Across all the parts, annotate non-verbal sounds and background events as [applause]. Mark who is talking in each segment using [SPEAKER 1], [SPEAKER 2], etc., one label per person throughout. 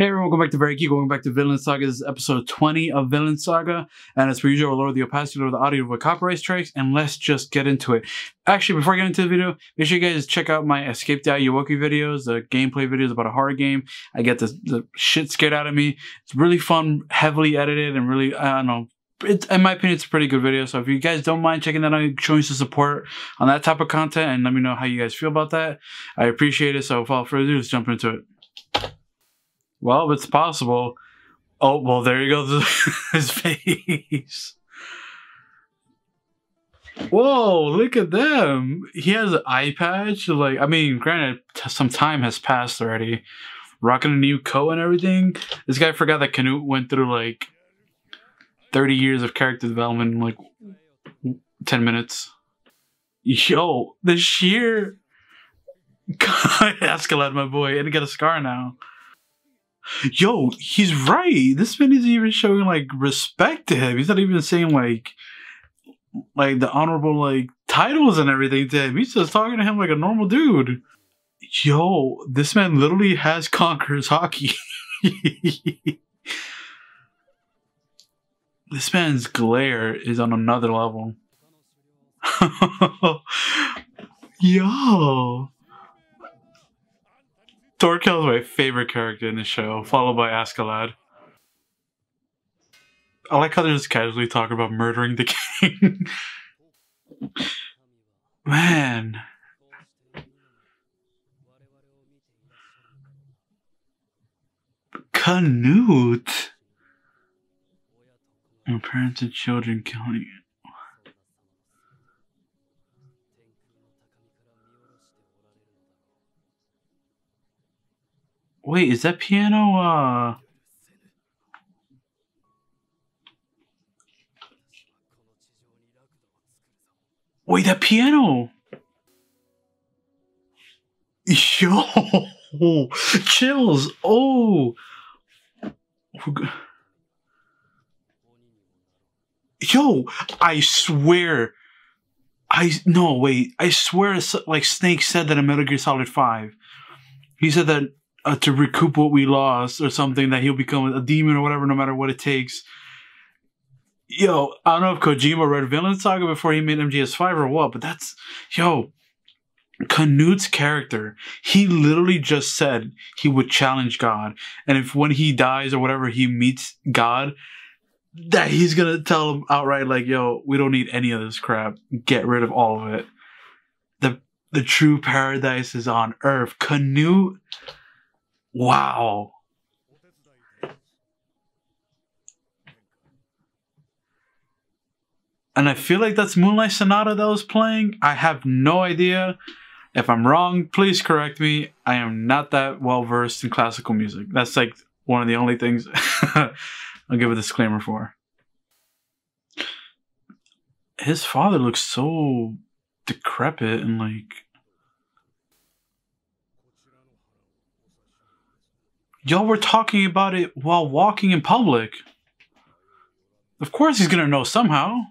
[SPEAKER 1] Hey everyone, welcome back to Varied Geek, going back to Vinland Saga. This is episode 20 of Vinland Saga. And as per usual, we'll lower the opacity, lower the audio with copyright strikes, and let's just get into it. Actually, before I get into the video, make sure you guys check out my Escape the Ayuwoki videos, the gameplay videos about a horror game. I get the, the shit scared out of me. It's really fun, heavily edited, and really, I don't know, it's, in my opinion, it's a pretty good video. So if you guys don't mind checking that out, showing some support on that type of content, and let me know how you guys feel about that, I appreciate it. So without further ado, let's jump into it. Well, it's possible. Oh, well, there you go. [laughs] His face. Whoa, look at them. He has an eye patch. Like, I mean, granted, some time has passed already. Rocking a new coat and everything. This guy forgot that Canute went through like 30 years of character development in like 10 minutes. Yo, the sheer. [laughs] God, [laughs] Askeladd, my boy, and he got a scar now. Yo, he's right. This man isn't even showing like respect to him. He's not even saying like like the honorable like titles and everything to him. He's just talking to him like a normal dude. Yo, this man literally has conquerors haki. [laughs] this man's glare is on another level. [laughs] Yo. Thorkell is my favorite character in the show, followed by Askeladd. I like how they just casually talk about murdering the [laughs] king. Man. Canute. And parents and children killing Wait, is that piano, uh... Wait, that piano! Yo! [laughs] Chills! Oh! Yo! I swear! I... No, wait. I swear, like, Snake said that in Metal Gear Solid 5. He said that uh, to recoup what we lost or something that he'll become a demon or whatever no matter what it takes yo i don't know if kojima read Vinland Saga before he made mgs5 or what but that's yo Canute's character, he literally just said he would challenge God. And if when he dies or whatever, he meets God, that he's gonna tell him outright, like, yo, we don't need any of this crap. Get rid of all of it. The the true paradise is on earth. Canute Wow. And I feel like that's Moonlight Sonata that was playing. I have no idea. If I'm wrong, please correct me. I am not that well versed in classical music. That's like one of the only things [laughs] I'll give a disclaimer for. His father looks so decrepit and like Y'all were talking about it while walking in public. Of course he's gonna know somehow.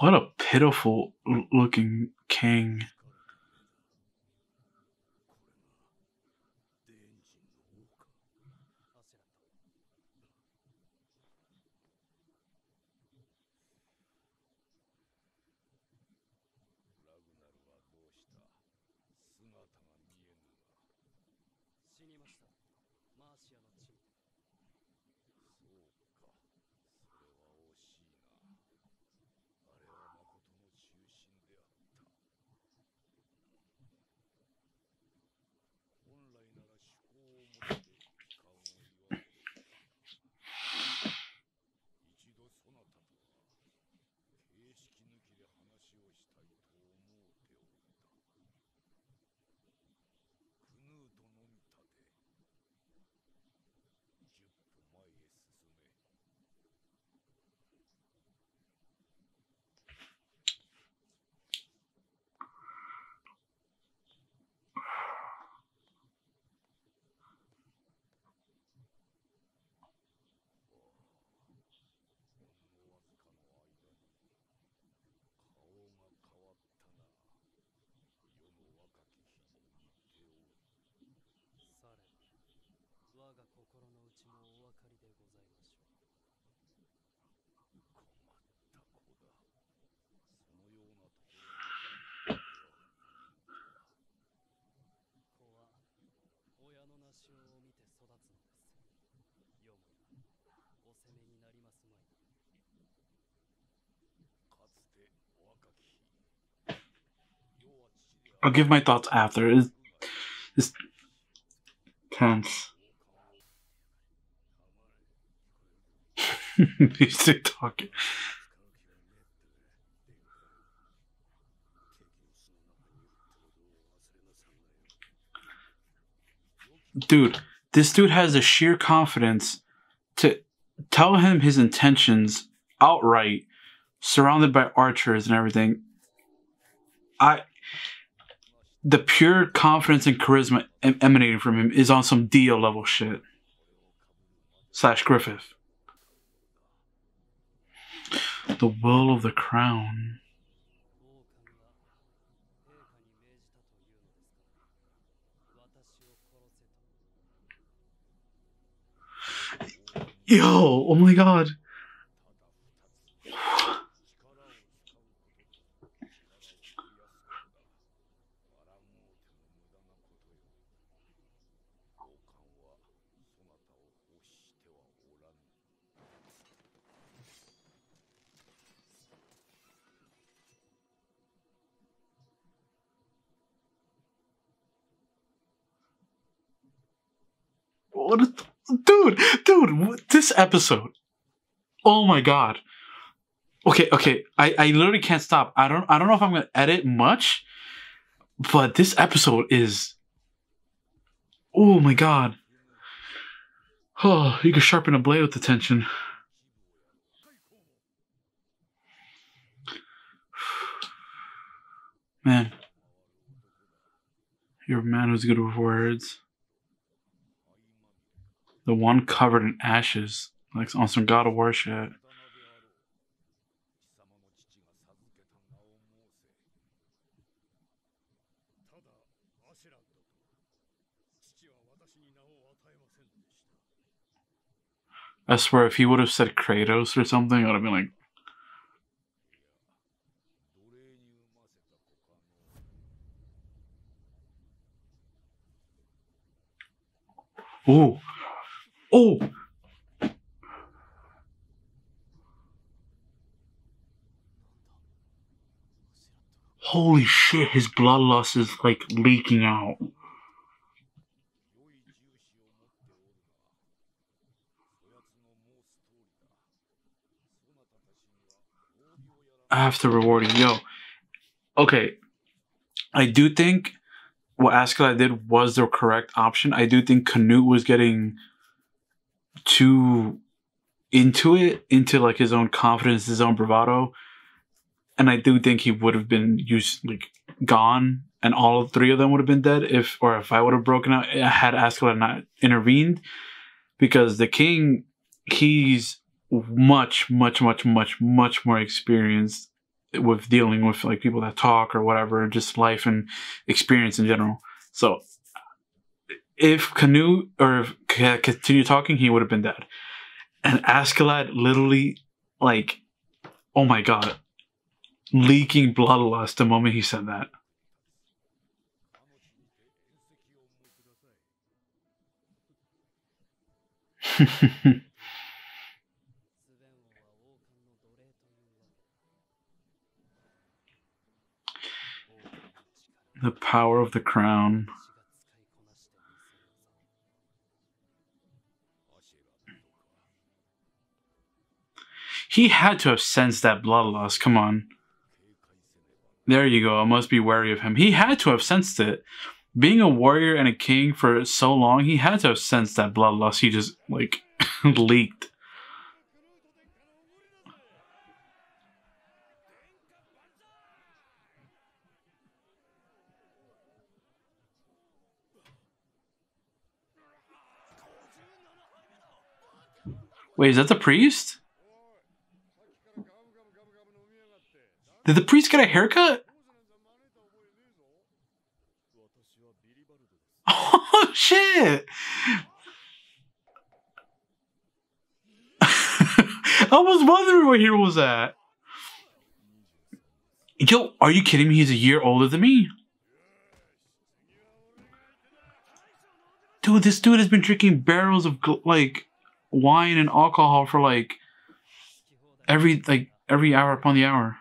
[SPEAKER 1] What a pitiful looking king. I'll give my thoughts after. It's, it's tense. [laughs] He's still talking. Dude, this dude has the sheer confidence to tell him his intentions outright, surrounded by archers and everything. I the pure confidence and charisma em- emanating from him is on some Dio level shit. Slash Griffith. The will of the crown. Yo, oh my god. What a, dude, dude, this episode. Oh my god. Okay, okay. I, I literally can't stop. I don't I don't know if I'm gonna edit much, but this episode is Oh my god. Oh, you can sharpen a blade with the tension. [sighs] Man. You're a man who's good with words. The one covered in ashes, like on some God of War shit. I swear, if he would have said Kratos or something, I would have been like, "Oh, oh." Holy shit, his bloodlust is like leaking out. After rewarding, yo. Okay. I do think what Askeladd did was the correct option. I do think Canute was getting too into it, into like his own confidence, his own bravado. And I do think he would have been used like gone and all three of them would have been dead if or if I would have broken out eh, had Askeladd not intervened. Because the king, he's much, much, much, much, much more experienced with dealing with like people that talk or whatever, just life and experience in general. So if Canute or if c- continue talking, he would have been dead. And Askeladd literally, like, oh my god, leaking bloodlust the moment he said that. [laughs] the power of the crown. He had to have sensed that bloodlust. Come on. There you go. I must be wary of him. He had to have sensed it. Being a warrior and a king for so long, he had to have sensed that bloodlust. He just, like, [laughs] leaked. Wait, is that the priest? Did the priest get a haircut? [laughs] Oh shit! [laughs] I was wondering where he was at. Yo, are you kidding me? He's a year older than me. Dude, this dude has been drinking barrels of like wine and alcohol for like every like every hour upon the hour.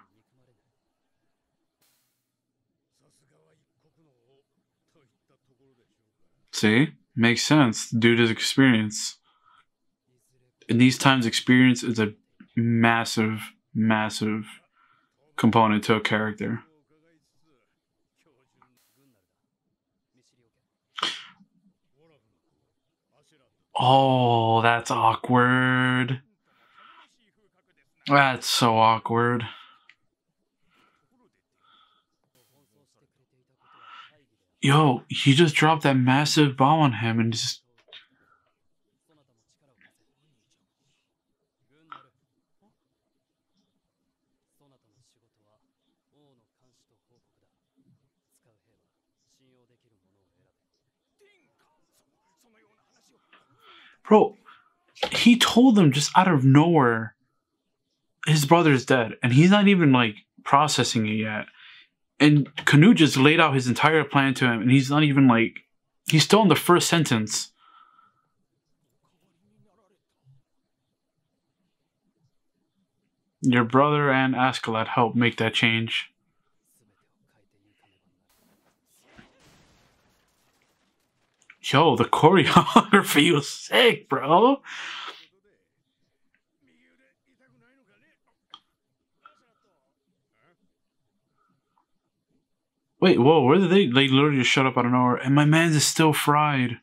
[SPEAKER 1] See? Makes sense due to experience. In these times, experience is a massive, massive component to a character. Oh, that's awkward. That's so awkward. Yo, he just dropped that massive bomb on him and just. Bro, he told them just out of nowhere his brother's dead, and he's not even like processing it yet. And Canute just laid out his entire plan to him, and he's not even like he's still in the first sentence. Your brother and Askeladd helped make that change. Yo, the choreography [laughs] was sick, bro. Wait, whoa, where did they? They literally just shut up out of nowhere, and my man's is still fried.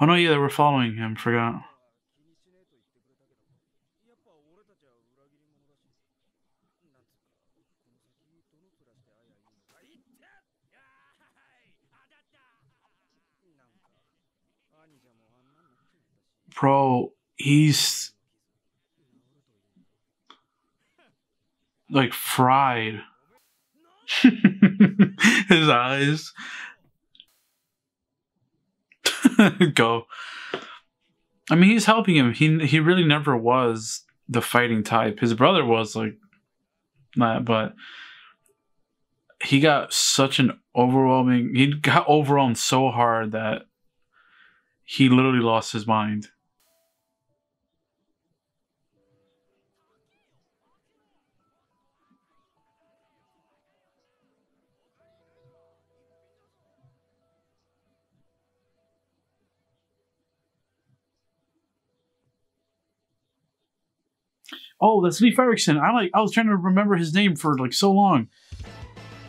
[SPEAKER 1] Oh no, yeah, they were following him. Forgot. Bro, he's like fried. [laughs] [laughs] His eyes. [laughs] Go. I mean, he's helping him. He he really never was the fighting type. His brother was like that, but he got such an overwhelming. He got overwhelmed so hard that he literally lost his mind. Oh, that's Leif Erikson. I like I was trying to remember his name for like so long.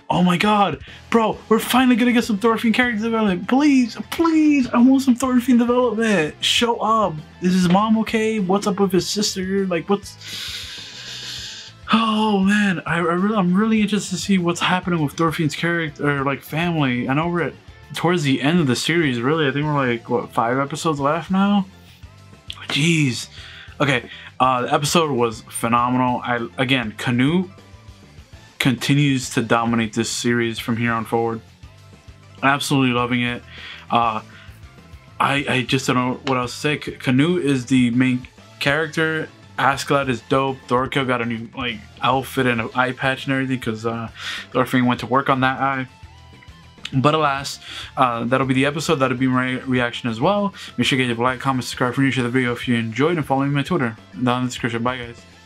[SPEAKER 1] Oh my god, bro, we're finally gonna get some Thorfinn character development. Please, please, I want some Thorfinn development. Show up. Is his mom okay? What's up with his sister? Like, what's? Oh man, I, I really, I'm really interested to see what's happening with Thorfinn's character, or like family. I know we're at towards the end of the series. Really, I think we're like what five episodes left now. Jeez. Okay, uh, the episode was phenomenal. I again, Canute continues to dominate this series from here on forward. Absolutely loving it. Uh, I I just don't know what else to say. Canute is the main character. Askeladd is dope. Thorkell got a new like outfit and an eye patch and everything because uh, went to work on that eye. But alas, uh, that'll be the episode. That'll be my reaction as well. Make sure you guys like, comment, subscribe for new share the video if you enjoyed, and follow me on Twitter down in the description. Bye, guys.